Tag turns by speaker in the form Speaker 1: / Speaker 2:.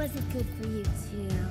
Speaker 1: Was it good for you too?